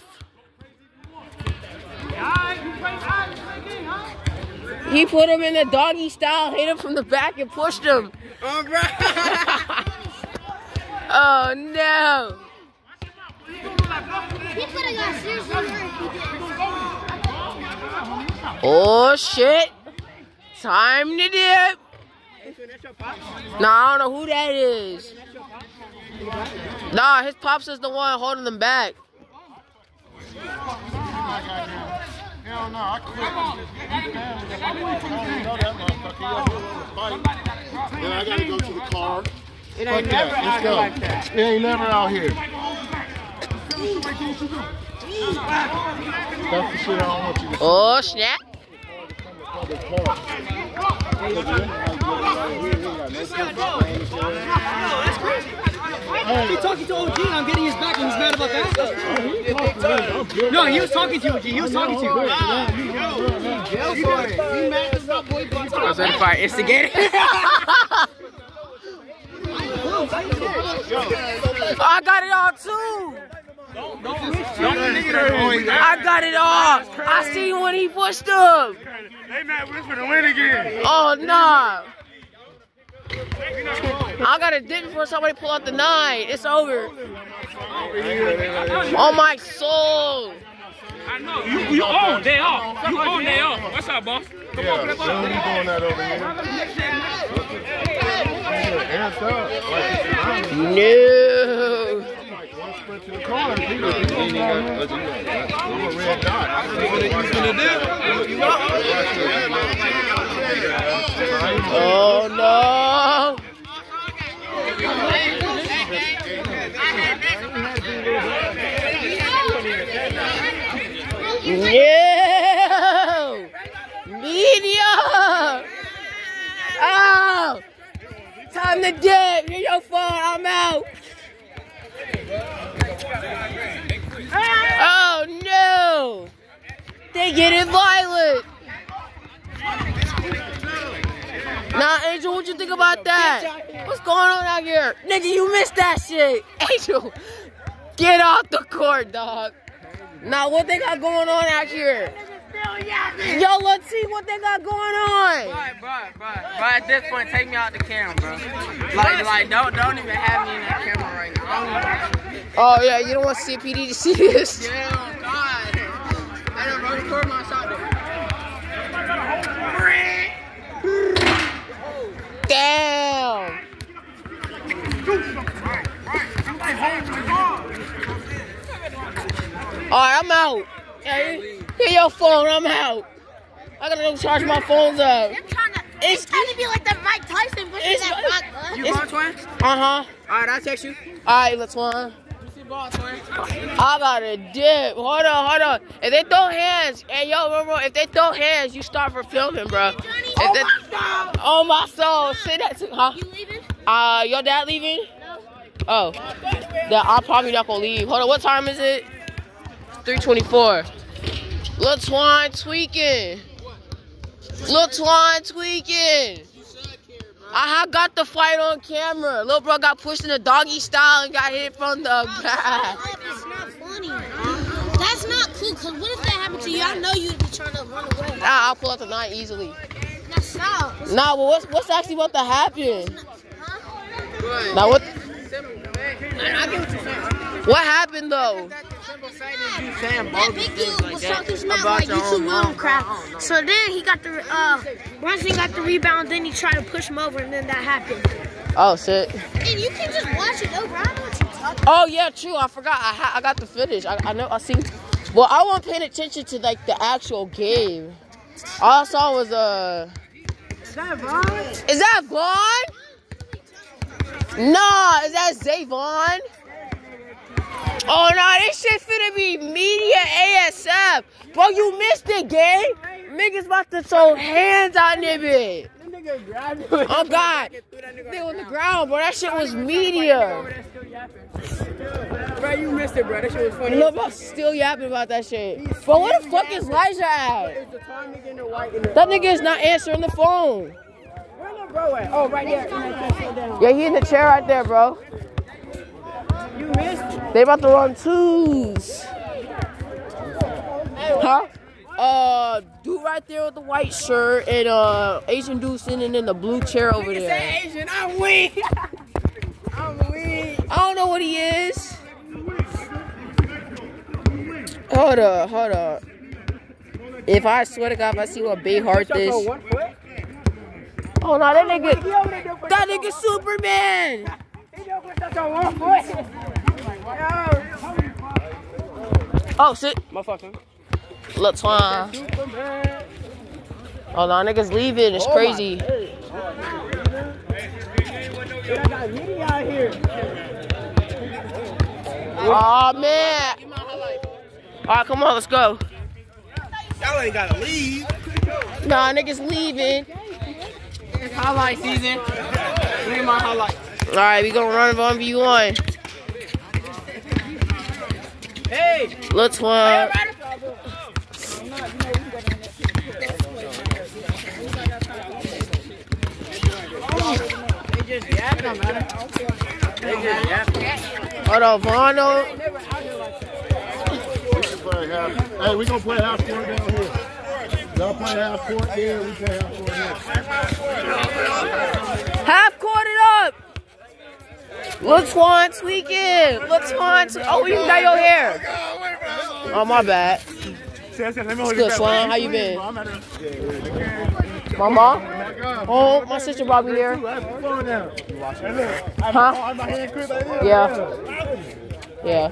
He put him in the doggy style, hit him from the back, and pushed him. Oh, bro. Oh no! Oh shit! Time to dip. Nah, I don't know who that is. Nah, his pops is the one holding them back. Hell no, I quit. I gotta go to the car. It Fuck ain't that. never out Let's here go. like that. It ain't never out here. That's the shit I don't want you to see. Oh snap! Public park. He's talking to OG and I'm getting his back and he's mad about that? No, he was talking to OG. He was talking to you. I was ready for instigator. I got it all too. I got it all. I seen when he pushed up. Hey man, we're gonna win again. Oh nah. I got a dip before somebody pull out the nine. It's over. Oh my soul. I know. You, you own day off. You own day off. What's up, boss? Come on, Yeah, flip we don't be up. doing that over here no. Oh, no. No! Media! Oh! Time to dip! Here's your phone, I'm out! Oh no! They get it violent! Nah, Angel, what you think about that? What's going on out here? Nigga, you missed that shit! Angel, get off the court, dog! Now, what they got going on out here? Yo, let's see what they got going on. Bro, bro, bro, bro, at this point, take me out the camera, bro. Like, like, don't, don't even have me in that camera right now. Oh yeah, you don't want CPD to see this. Yeah, oh God. I don't record my shot. Damn. All right, I'm out. Hey, Here your phone, I'm out. I gotta go charge my phones up. I'm trying to. It's trying to be like the Mike Tyson versus it's- that rock, bud. You going, twin? Uh huh. All right, I'll text you. All right, let's one. You see ball, twin? I got a dip. Hold on, hold on. If they throw hands, and yo, remember, if they throw hands, you start for filming, bro. If they, oh my soul. Say that to, huh? You leaving? Uh, your dad leaving? Oh, that I'm probably not gonna leave. Hold on, what time is it? 3:24. Lil Twan tweaking. Lil Twan tweaking. I ha- got the fight on camera. Lil bro got pushed in a doggy style and got hit from the oh, back. That's not funny. That's not cool. Cause what if that happened to you? I know you'd be trying to run away. Nah, I'll pull out the knife easily. That's not. Nah, but what's what's actually about to happen? Huh? Now what I get what you're saying. what happened though? Simple saying is you saying That big dude like was talking smack about like you two little crap. I don't know. So then he got the uh, Brunson got the rebound. Then he tried to push him over, and then that happened. Oh shit. And you can just watch it over. I don't know what you're talking. Oh yeah, true. I forgot. I ha- I got the footage. I, I know. I seen. Well, I wasn't paying attention to like the actual game. All I saw was uh. Is that Vaughn? Is that Vaughn? Nah, is that Zavon? Oh no, this shit finna be media ASF. Bro, you missed the game. Niggas about to throw hands on that bitch. Oh God. They on the ground, bro. That shit was media. Bro, you missed it, bro. That shit was funny. Look, I'm still yapping about that shit. But where the fuck is Elijah at? That nigga is not answering the phone. Oh, right there. Yeah, he in the chair right there, bro. You missed it. They about to run twos. Huh? Uh, dude right there with the white shirt and uh Asian dude sitting in the blue chair over there. Asian, I'm weak. I'm weak. I don't know what he is. Hold up, hold up. If I swear to God, if I see what Bay Heart is. One foot. Oh no, that nigga, He over there doing that nigga Superman. Oh shit, Motherfucker. look twine. Oh no, niggas leaving. It's crazy. Hey, I got media out here. Oh man. All right, come on, let's go. Y'all ain't gotta leave. Nah, niggas leaving. It's highlight season. Look at my highlight. All right, we gonna run 1v1. Hey. Let's uh, one. They just yapping, man. They just yapping. Hold on, Vono. We can play half. Hey, we gonna play half court down here. Y'all play half court there. We play half court here. Half court it up. Let's one tweaking. Let's. Twe- oh, you got your hair. Oh, my bad. It's good, Swan. How you been? My mom? Oh, my sister brought me here. Huh? Yeah. Yeah.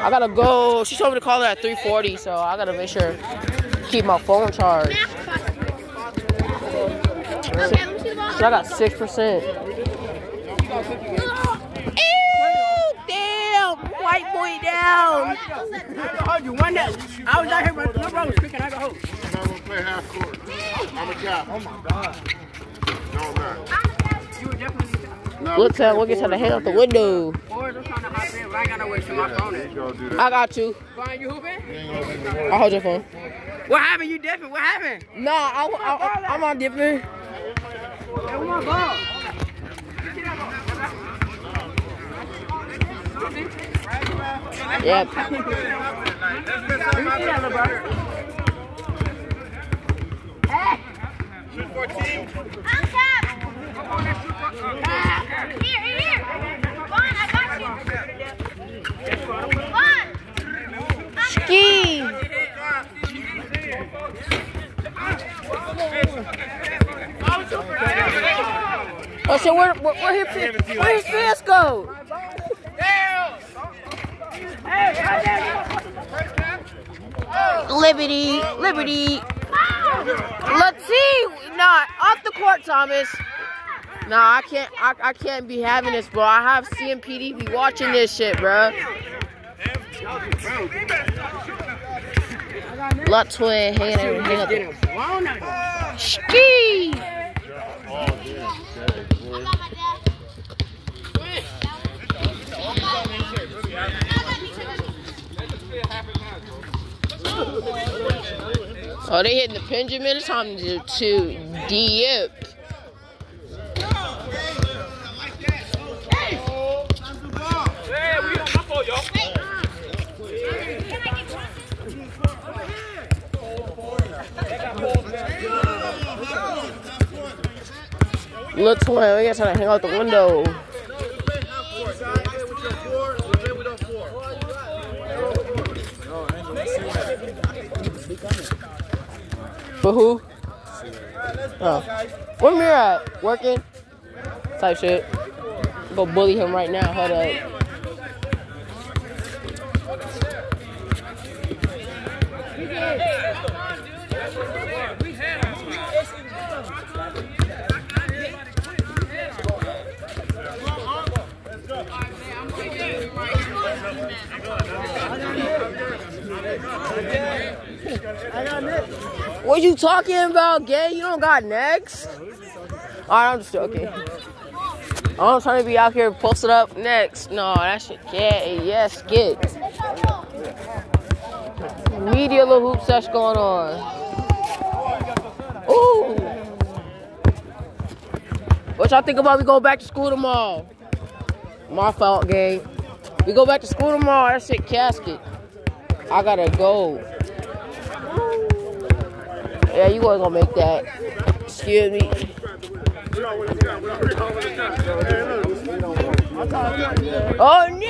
I gotta go. She told me to call her at 3:40, so I gotta make sure keep my phone charged. So I got six percent. Ew, damn! White boy down. hold you. One that I was out here, but no brother was picking. I got hold. I'm gonna play half court. I'm a cap. Oh my god. No, I'm not. You were definitely. No, Look, tell we'll get to the hang out the window. Boys, I'm trying to hop in, but I gotta wait till my phone You is. gonna do that. I got you. Fine, you hooping? You ain't gonna do the I'll hold your phone. What happened? You different? What happened? Nah, I, I, I'm on different. Hey, where my ball? Yep. I'm cap. Here, here, here. Vaughn, I got you. Ski. Oh, so where, where, where his, where his fist go? Liberty, Liberty. Let's see. Nah, off the court, Thomas. Nah, I can't. I, I can't be having this, bro. I have CMPD be watching this shit, bro. Lot twin hanging hanging up. Ski. Oh, they hitting the Benjamin. It's time to, to dip. Y'all. Look, we gotta to hang out the window. For who? Oh. Where Mir at? Working? Type shit. Go bully him right now. Hold up. What you talking about, gay? You don't got next? Alright, I'm just joking. I'm trying to be out here posted up next. No, that shit gay. Yes, get. Media little hoop sesh going on. Ooh. What y'all think about we go back to school tomorrow? My fault, gang. We go back to school tomorrow. That shit casket. I gotta go. Yeah, you wasn't gonna make that. Excuse me. Oh no!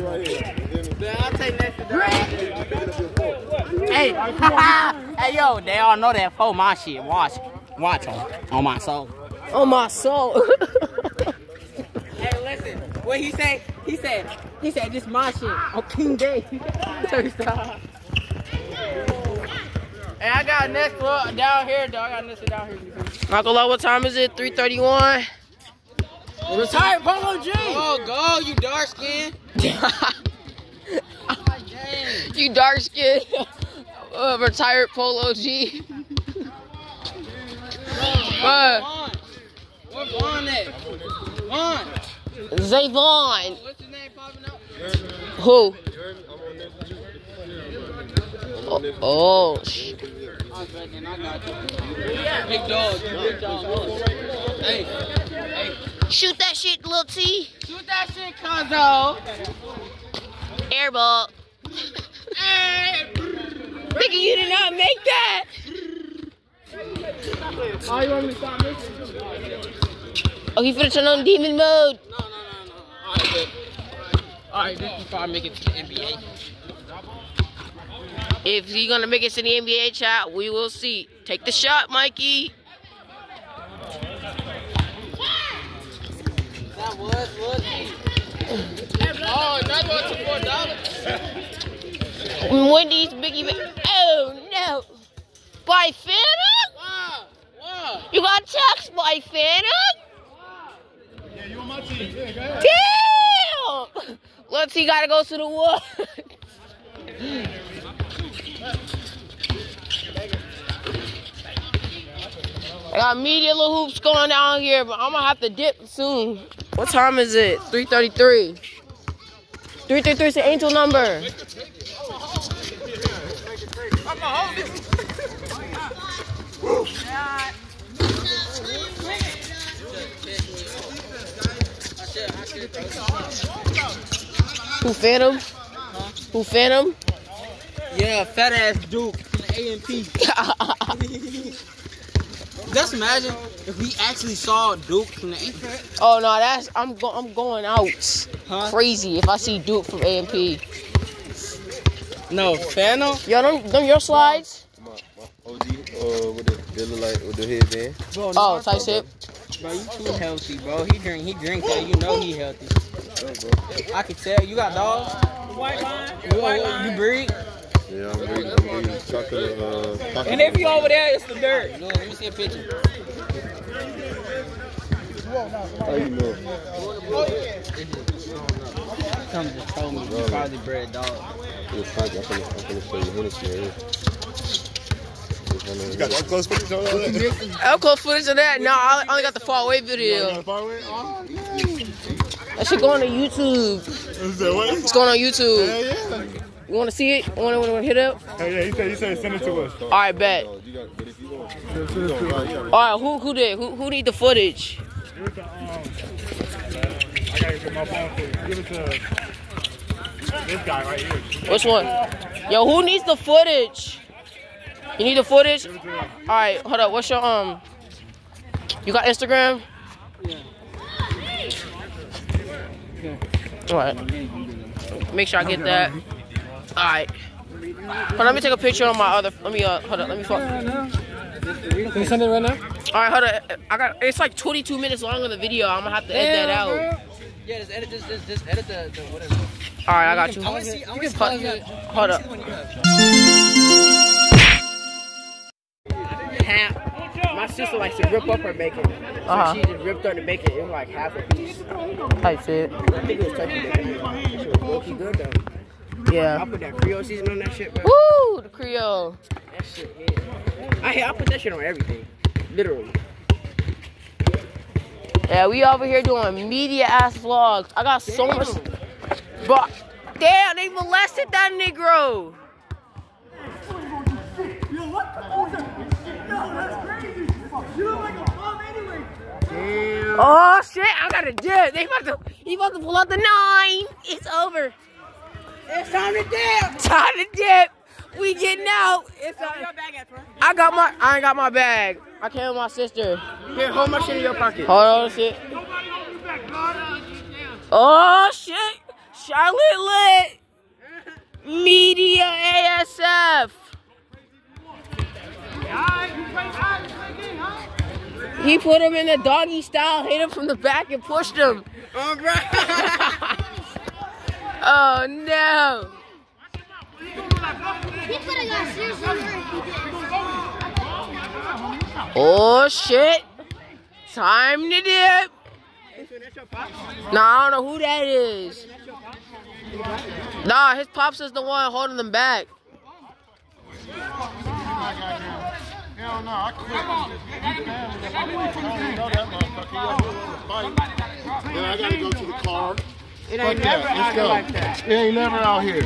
Right here. Then I'll take next you pick it up your phone. Hey, hey, yo, they all know that for my shit. Watch, watch on, on my soul. On my soul. Hey, listen, what he say? He said, he said, this my shit on King Day. hey, I got next one down here, dog. I got next one down here. Not gonna lie, what time is it? 331. Retired Polo G. Oh, go, you dark skin. You dark skin. Uh, retired Polo G. Uh, Vaughn at? Vaughn. Zavon. What's his name popping up? Who? Oh, oh sh- I bet then I got you. Big dog, big dog. Hey, hey, Shoot that shit, little T. shoot that shit, Conzo. Airball. Nigga, you did not make that. Oh, you want me to stop this? Oh, he finna turn on demon mode. No, no, no, no. All right, good. All right, this is before I make it to the NBA. If he's gonna make it to the NBA chat, we will see. Take the shot, Mikey. That was, was. Hey, Oh, another one took four dollars. Wendy's Biggie. Ba- oh no! By Phantom? Wow, wow. You got text by Phantom? Yeah, you on my team. Yeah, go ahead. Damn! Let's see, gotta go to the wood. I got media little hoops going down here, but I'm gonna have to dip soon. What time is it? 3:33. 333 is the angel number. Who fed Phantom? Who Phantom? Yeah, fat ass Duke from the AMP. Just imagine if we actually saw Duke from the AMP. oh no, that's I'm go, I'm going out Huh? crazy if I see Duke from AMP. No, Phantom? Yo, them, them your slides? OG, uh, with the, they look like with the headband. Bro, Oh, tight ship. Bro, you too healthy, bro. He drink, he drink that. You know he healthy. I can tell. You got dogs? White line. You, White line. you breed? Yeah, I'm reading, I'm reading chocolate, uh, chocolate. And if you over there, it's the dirt. No, let me see a picture. How you know? Come just told me you probably bred dog. It's fine. I'm gonna, I'm gonna show you Hennessy right here. This You got here. up close footage on that? I'll close footage of that. No, I only got the far away video. Far away? Oh, yeah. That should go on YouTube. Is that what? It's going on YouTube. Hell yeah. You want to see it? You want to hit it? Hell yeah, he said, he said send it to us. All right, bet. You got, but if you want, you don't buy, you gotta- All right, who who did? Who who need the footage? Give it to, um, I gotta get my phone for you. Give it to this guy right here. Which one? Yo, who needs the footage? You need the footage? All right, hold up. What's your um? You got Instagram? Yeah. All right. Make sure I get that. All right. Hold on, let me take a picture on my other. Let me uh, hold up. Let me. Fuck. Can you send it right now? All right, hold up. I got. It's like 22 minutes long on the video. I'm gonna have to edit that out. Yeah, just edit, just, just, just edit the, the whatever. All right, I got you. I want to see, I see Hold- the one you have. Hold up. I wanna see the one you have. Half. My sister likes to rip up her bacon. So Uh-huh. she just ripped up the bacon. It was like half a piece. Type shit. I think it was turkey bacon. Shit was good though. I Yeah. put that Creole season on that shit, bro. Woo, the Creole. That shit, yeah. I, I put that shit on everything. Literally. Yeah, we over here doing media ass vlogs. I got so much. Bro, damn, they molested that Negro. Oh shit, I got a dip. They about to, he about to pull out the nine. It's over. It's time to dip. Time to dip. We getting out. It's time. I got my, I ain't got my bag. I came with my sister. Here, hold my shit in your pocket. Hold on, shit. Oh shit! Charlotte lit. Media ASF. He put him in the doggy style, hit him from the back, and pushed him. Oh, bro. Oh no! Oh shit! Time to dip. Nah, I don't know who that is. Nah, his pops is the one holding them back. Hell no, I quit. Then I gotta go to the car. It ain't Fuck never yeah, out here like that. It ain't never out here.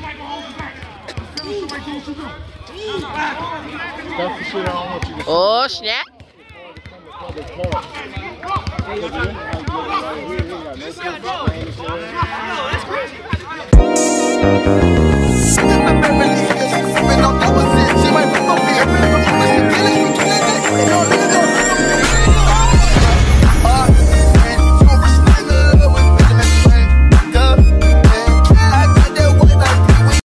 That's the shit I don't want you to Oh, snap. Be